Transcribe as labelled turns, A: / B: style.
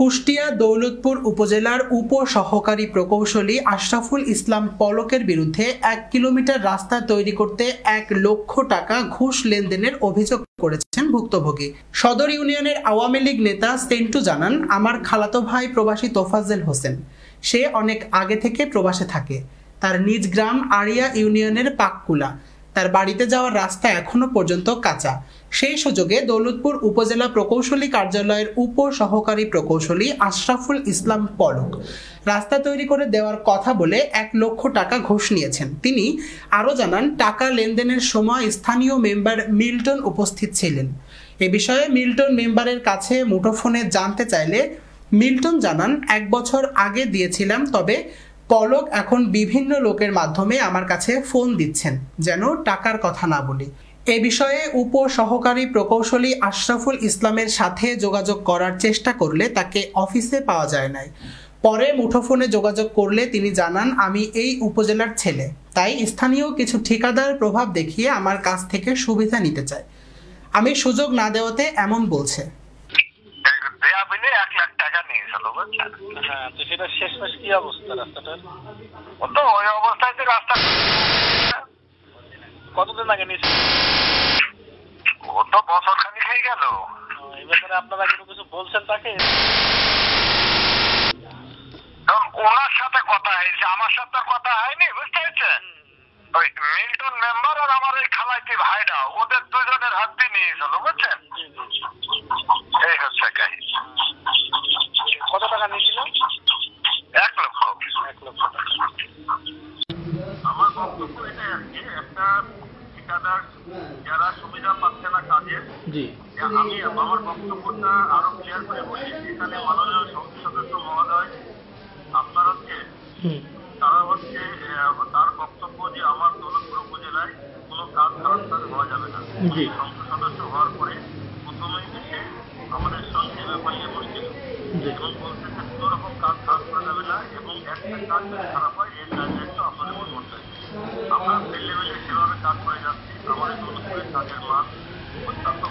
A: কুষ্টিয়া দৌলতপুর উপজেলার উপ সহকারী প্রকৌশলী আশরাফুল ইসলাম পলকের বিরুদ্ধে এক কিলোমিটার রাস্তা তৈরি করতে এক লক্ষ টাকা ঘুষ লেনদেনের অভিযোগ করেছেন ভুক্তভোগী। সদর ইউনিয়নের আওয়ামী লীগ নেতা সেন্টু জানান, আমার খালাতো ভাই প্রবাসী তোফাজ্জেল হোসেন। সে অনেক আগে থেকে প্রবাসে থাকে। তার নিজ গ্রাম আড়িয়া ইউনিয়নের পাককুলা। তার বাড়িতে যাওয়ার রাস্তা এখনও পর্যন্ত কাঁচা। সেই সুযোগে দৌলতপুর উপজেলা প্রকৌশলী কার্যালয়ের উপ সহকারী প্রকৌশলী আশরাফুল ইসলাম পলক রাস্তা তৈরি করে দেওয়ার কথা বলে এক লক্ষ টাকা ঘুষ নিয়েছেন। তিনি আরও জানান, টাকা লেনদেনের সময় স্থানীয় মেম্বার মিল্টন উপস্থিত ছিলেন। এ বিষয়ে মিল্টন মেম্বারের কাছে মুঠোফোনে জানতে চাইলে মিল্টন জানান, এক বছর আগে দিয়েছিলাম, তবে পলক এখন বিভিন্ন লোকের মাধ্যমে আমার কাছে ফোন দিচ্ছেন, যেন টাকার কথা না বলি। এ বিষয়ে উপ সহকারী প্রকৌশলী আশরাফুল ইসলামের সাথে যোগাযোগ করার চেষ্টা করলে তাকে অফিসে পাওয়া যায় নাই। পরে মুঠোফোনে যোগাযোগ করলে তিনি জানান, আমি এই উপজেলার ছেলে। তাই স্থানীয় কিছু ঠিকাদার প্রভাব দেখিয়ে আমার কাছ থেকে সুবিধা নিতে চায়। আমি সুযোগ না দেওয়াতে এমন বলছে
B: দেয়া বিলে এক লাখ টাকা নিয়েছিল বুঝছেন
C: হ্যাঁ তো সেটা শেষমেশ কি অবস্থা রাস্তাটার
B: তো ওই অবস্থায় যে রাস্তা
C: কতদিন আগে নিয়েছে
B: ও তো বছর খানিক হয়ে গেল।
C: এই ব্যাপারে আপনারা কোনো কিছু বলছেন তাকে?
B: ওনার সাথে কথা হয়েছে আমার সাথে কথা হয়নি বুঝতে পারছেন? ওই মিল্টন মেম্বার আর আমার এই খালাইতি ভাইরা ওদের দুজনের হাত দিয়ে নিয়েছিল বুঝছেন
C: জি জি
B: এই হচ্ছে কাহিনী
C: কত টাকা নিয়েছিল
B: এক লক্ষ।
C: এক লক্ষ
B: আমার বক্তব্য এটাই আর একটা ঠিকাদার যারা সুবিধা পাচ্ছে না কাজের আমি আমার বক্তব্যটা আরও ক্লিয়ার করে বলি এখানে মাননীয় সদস্য মহোদয় আপনার হচ্ছে তারা হচ্ছে তার বক্তব্য যে আমার দৌলতপুর উপজেলায় কোনো কাজ খারাপ কাজ হওয়া যাবে না। সংসদ সদস্য হওয়ার পরে প্রথমেই এসে আমাদের সঙ্গে ব্যাপারে বসছিল এবং বলতেছে আমরা দিল্লি মিলে যেভাবে কাজ করে যাচ্ছি আমাদের নতুন কাজের মান অত্যন্ত